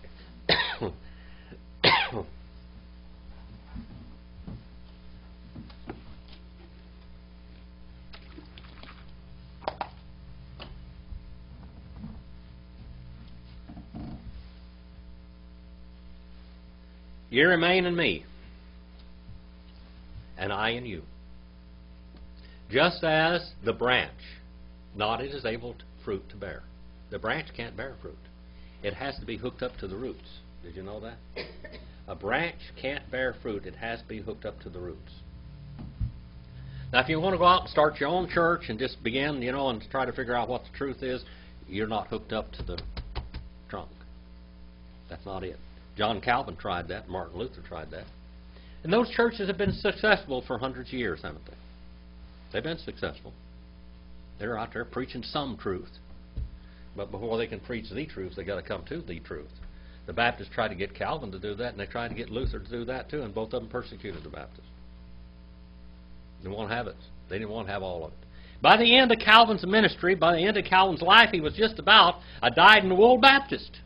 You remain in me, and I in you. Just as the branch, not it is able to fruit to bear. The branch can't bear fruit. It has to be hooked up to the roots. Did you know that? A branch can't bear fruit. It has to be hooked up to the roots. Now, if you want to go out and start your own church and just begin, you know, and try to figure out what the truth is, you're not hooked up to the trunk. That's not it. John Calvin tried that. Martin Luther tried that. And those churches have been successful for hundreds of years, haven't they? They've been successful. They're out there preaching some truth. But before they can preach the truth, they've got to come to the truth. The Baptists tried to get Calvin to do that, and they tried to get Luther to do that too, and both of them persecuted the Baptists. They didn't want to have it. They didn't want to have all of it. By the end of Calvin's ministry, by the end of Calvin's life, he was just about a dyed-in-the-wool Baptist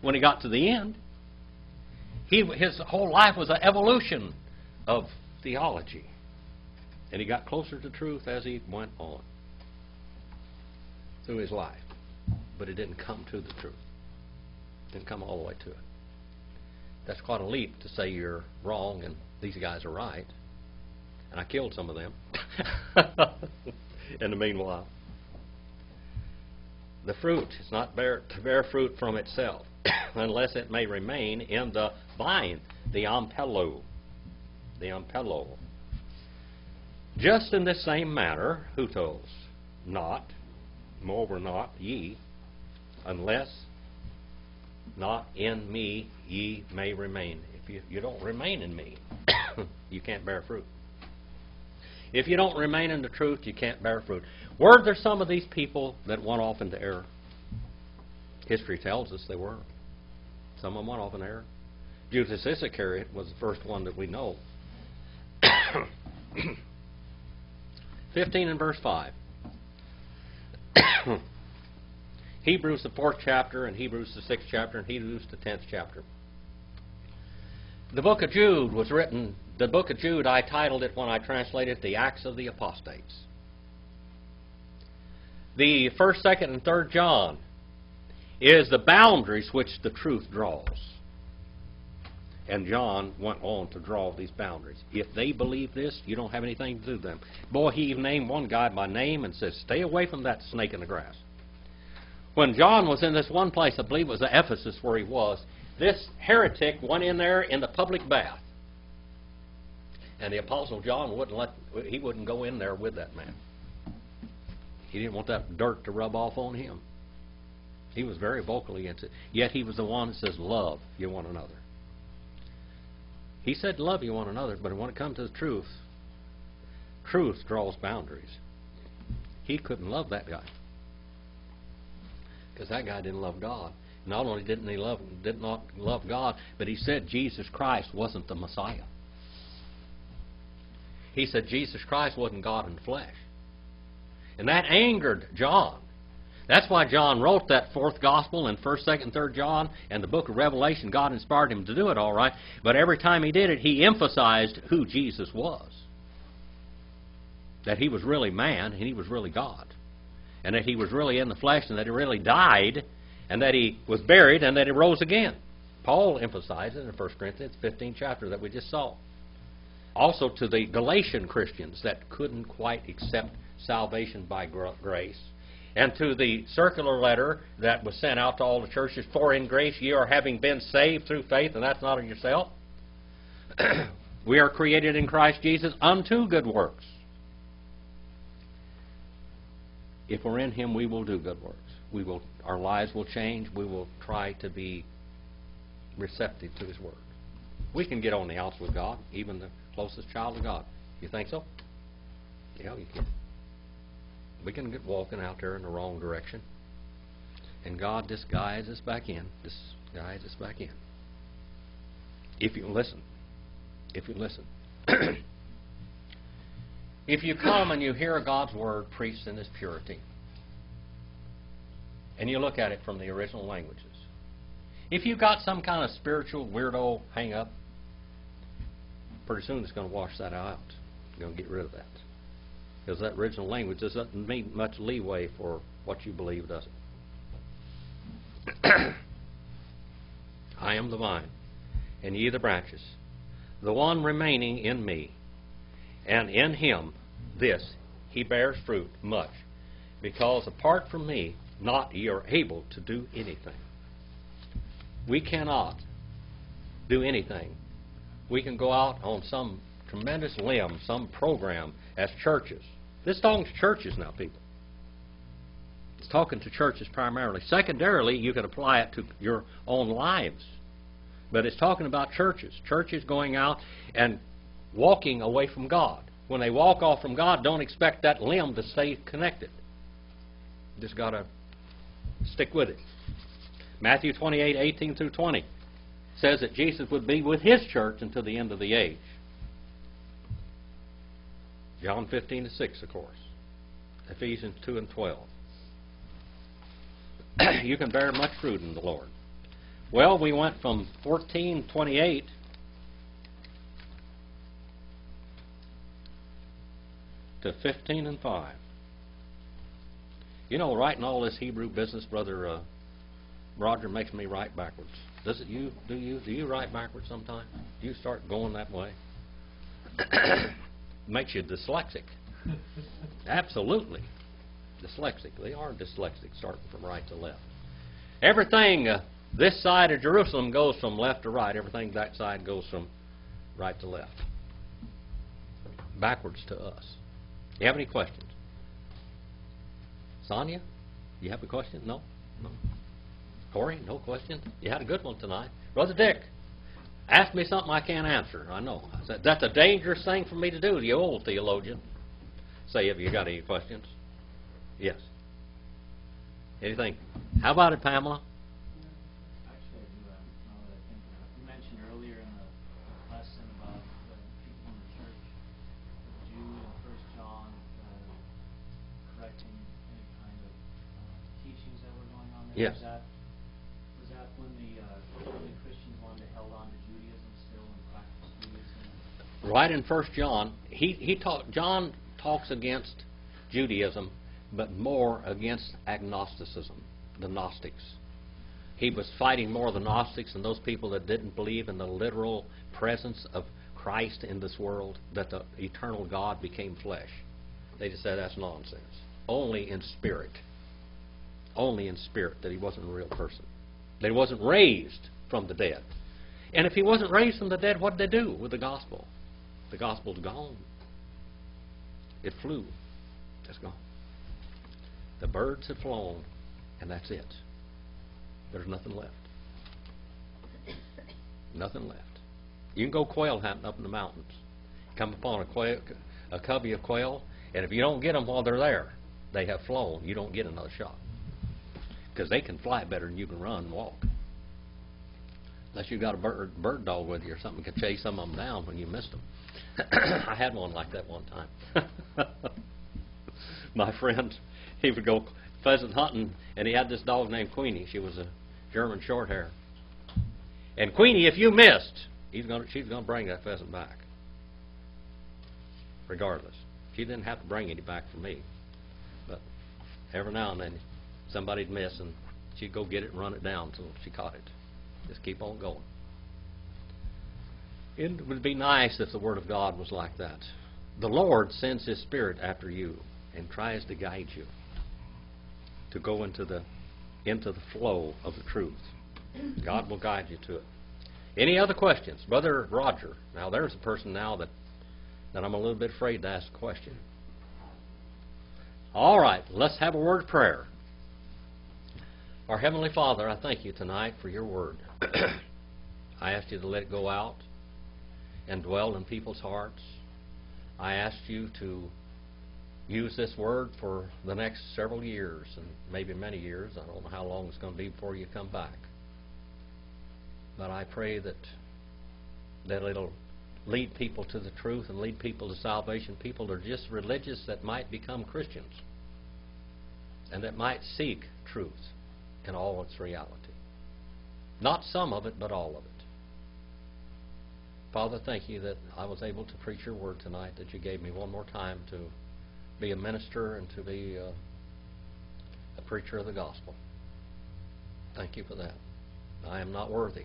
when he got to the end. He, his whole life was an evolution of theology. And he got closer to truth as he went on through his life. But it didn't come to the truth. Didn't come all the way to it. That's quite a leap to say you're wrong and these guys are right. And I killed some of them in the meanwhile. The fruit is not bear, to bear fruit from itself unless it may remain in the vine, the ampello. The ampello. Just in the same manner, hutos, not, moreover not, ye, unless not in me ye may remain. If you, you don't remain in me, you can't bear fruit. If you don't remain in the truth, you can't bear fruit. Were there some of these people that went off into error? History tells us they were. Some of them went off in error. Judas Iscariot was the first one that we know. 15 and verse 5. Hebrews, the fourth chapter, and Hebrews, the sixth chapter, and Hebrews, the tenth chapter. The book of Jude was written, the book of Jude, I titled it when I translated The Acts of the Apostates. The first, second, and third John is the boundaries which the truth draws. And John went on to draw these boundaries. If they believe this, you don't have anything to do with them. Boy, he even named one guy by name and says, Stay away from that snake in the grass. When John was in this one place, I believe it was Ephesus where he was, this heretic went in there in the public bath. And the Apostle John wouldn't let he wouldn't go in there with that man. He didn't want that dirt to rub off on him. He was very vocal against it. Yet he was the one that says, Love you one another. He said, Love you one another, but when it comes to the truth, truth draws boundaries. He couldn't love that guy. Because that guy didn't love God. Not only didn't he love did not love God, but he said Jesus Christ wasn't the Messiah. He said Jesus Christ wasn't God in flesh. And that angered John. That's why John wrote that fourth gospel in 1st, 2nd, 3rd John and the book of Revelation. God inspired him to do it all right. But every time he did it, he emphasized who Jesus was. That he was really man and he was really God. And that he was really in the flesh and that he really died and that he was buried and that he rose again. Paul emphasized it in 1 Corinthians 15 chapter that we just saw. Also to the Galatian Christians that couldn't quite accept salvation by grace. And to the circular letter that was sent out to all the churches, for in grace ye are having been saved through faith, and that's not of yourself. we are created in Christ Jesus unto good works. If we're in Him, we will do good works. We will, our lives will change. We will try to be receptive to His Word. We can get on the outs with God, even the closest child of God. You think so? Yeah, you can. We can get walking out there in the wrong direction. And God just guides us back in. Just guides us back in. If you listen. If you listen. if you come and you hear God's Word preached in its purity, and you look at it from the original languages, if you've got some kind of spiritual weirdo hang up, pretty soon it's going to wash that out. You're going to get rid of that. Because that original language doesn't mean much leeway for what you believe, does it? I am the vine, and ye the branches. The one remaining in me, and in him, this, he bears fruit much. Because apart from me, not ye are able to do anything. We cannot do anything. We can go out on some tremendous limb, some program as churches. This talking to churches now, people. It's talking to churches primarily. Secondarily, you can apply it to your own lives. But it's talking about churches. Churches going out and walking away from God. When they walk off from God, don't expect that limb to stay connected. Just got to stick with it. Matthew 28, 18 through 20 says that Jesus would be with his church until the end of the age. John 15 to 6, of course. Ephesians 2 and 12. you can bear much fruit in the Lord. Well, we went from 1428 to 15 and 5. You know, writing all this Hebrew business, brother uh, Roger makes me write backwards. Does it you? Do you? Do you write backwards sometimes? Do you start going that way? makes you dyslexic. Absolutely. Dyslexic. They are dyslexic, starting from right to left. Everything uh, this side of Jerusalem goes from left to right. Everything that side goes from right to left. Backwards to us. You have any questions? Sonia, you have a question? No? No. Corey, no question? You had a good one tonight. Brother Dick, Ask me something I can't answer. I know. That's a dangerous thing for me to do, the old theologian. Say, have you got any questions? Yes. Anything? How about it, Pamela? Actually, I Right in First John, he he talk, John talks against Judaism, but more against agnosticism, the Gnostics. He was fighting more the Gnostics and those people that didn't believe in the literal presence of Christ in this world, that the eternal God became flesh. They just said that's nonsense. Only in spirit. Only in spirit that he wasn't a real person. That he wasn't raised from the dead. And if he wasn't raised from the dead, what did they do with the gospel? The gospel's gone. It flew. It's gone. The birds had flown, and that's it. There's nothing left. Nothing left. You can go quail hunting up in the mountains. Come upon a, quail, a covey of quail, and if you don't get them while they're there, they have flown. You don't get another shot. Because they can fly better than you can run and walk. Unless you've got a bird, bird dog with you or something can chase some of them down when you missed them. I had one like that one time. My friend, he would go pheasant hunting, and he had this dog named Queenie. She was a German short hair. And Queenie, if you missed, he's gonna, she's going to bring that pheasant back. Regardless. She didn't have to bring any back for me. But every now and then, somebody'd miss, and she'd go get it and run it down until she caught it. Just keep on going. It would be nice if the Word of God was like that. The Lord sends His Spirit after you and tries to guide you to go into the into the flow of the truth. God will guide you to it. Any other questions? Brother Roger. Now there's a person now that that I'm a little bit afraid to ask a question. All right, let's have a word of prayer. Our Heavenly Father, I thank you tonight for your word. I ask you to let it go out and dwell in people's hearts. I ask you to use this word for the next several years and maybe many years. I don't know how long it's going to be before you come back. But I pray that that it'll lead people to the truth and lead people to salvation. People that are just religious that might become Christians and that might seek truth in all its reality. Not some of it, but all of it. Father, thank you that I was able to preach your word tonight, that you gave me one more time to be a minister and to be uh, a preacher of the gospel. Thank you for that. I am not worthy.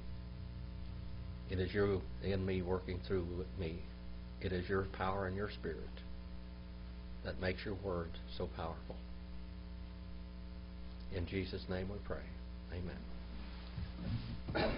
It is you in me working through me. It is your power and your spirit that makes your word so powerful. In Jesus' name we pray. Amen.